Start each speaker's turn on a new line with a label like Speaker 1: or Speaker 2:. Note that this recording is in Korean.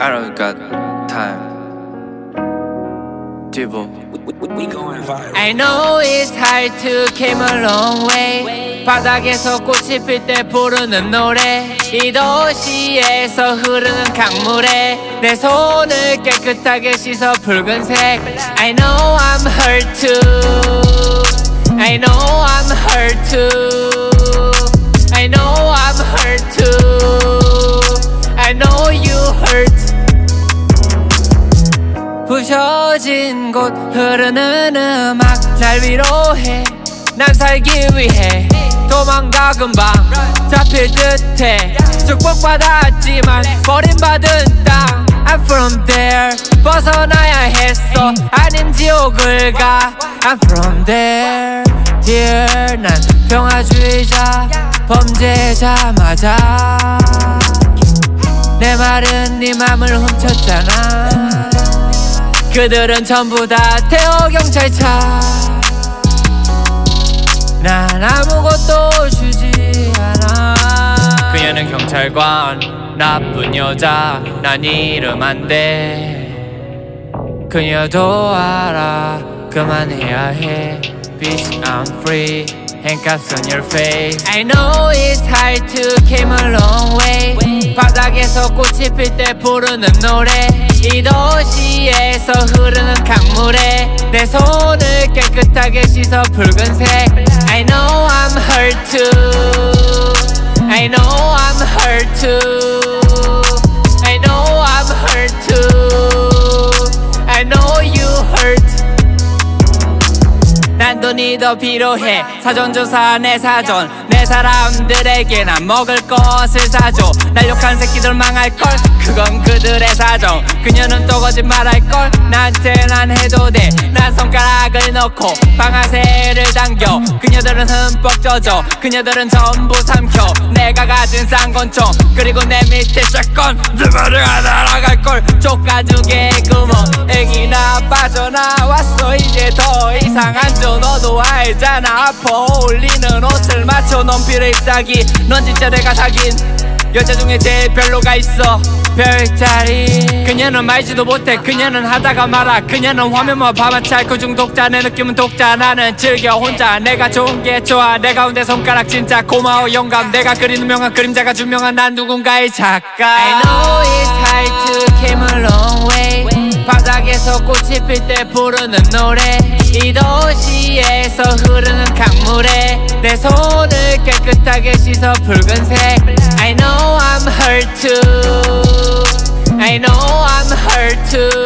Speaker 1: I don't got time. Divo. I know it's hard to came a long way. 바닥에서 꽃이 필 때 부르는 노래. 이 도시에서 흐르는 강물에 내 손을 깨끗하게 씻어 붉은색. I know I'm hurt too. I know I'm hurt too. I know I'm hurt too. I know you hurt. 부셔진 곳 흐르는 음악 날 위로해 난 살기 위해 도망가 금방 잡힐 듯해 축복받았지만 버림받은 땅 I'm from there 벗어나야 했어 아님 지옥을 가 I'm from there dear. 난 평화주의자 범죄자 맞아 내 말은 네 맘을 훔쳤잖아. 그들은 전부 다 태호 경찰차. 난 아무것도 주지 않아. 그녀는 경찰관 나쁜 여자 난 이름 안돼. 그녀도 알아 그만해야 해 Bitch I'm free handcuffs on your face I know it's hard to came a long way 바닥에서 꽃이 필 때 부르는 노래 이 도시에서 흐르는 강물에 내 손을 깨끗하게 씻어 붉은색 I know I'm hurt too I know I'm hurt too 돈이 더 필요해. 사전조사 내 사전. 내 사람들에게 난 먹을 것을 사줘. 날 욕한 새끼들 망할걸. 그건 그들의 사정. 그녀는 또 거짓말할걸. 나한테 난 해도 돼난 손가락을 넣고 방아쇠를 당겨. 그녀들은 흠뻑 젖어. 그녀들은 전부 삼켜. 내가 가진 쌍권총. 그리고 내 밑에 샷건. 누가르가 날아갈걸. 쪽가죽의 구멍. 애기나 빠져나왔어. 이제 더 이상 안 줘. 너도 알잖아. 아파. 어울리는 옷을 맞춰 넌 필요입사기. 넌 진짜 내가 사귄 여자 중에 제일 별로가 있어. 별자리. 그녀는 말지도 못해. 그녀는 하다가 말아. 그녀는 화면만 봐만 찰고 중독자. 내 느낌은 독자. 나는 즐겨 혼자. 내가 좋은 게 좋아. 내 가운데 손가락 진짜 고마워. 영감. 내가 그리는 명한 그림자가 주명한 난 누군가의 작가. I know it's hard to came 바닥에서 꽃이 필 때 부르는 노래. 이 도시에서 흐르는 강물에 내 손을 깨끗하게 씻어 붉은색. I know I'm hurt too. I know I'm hurt too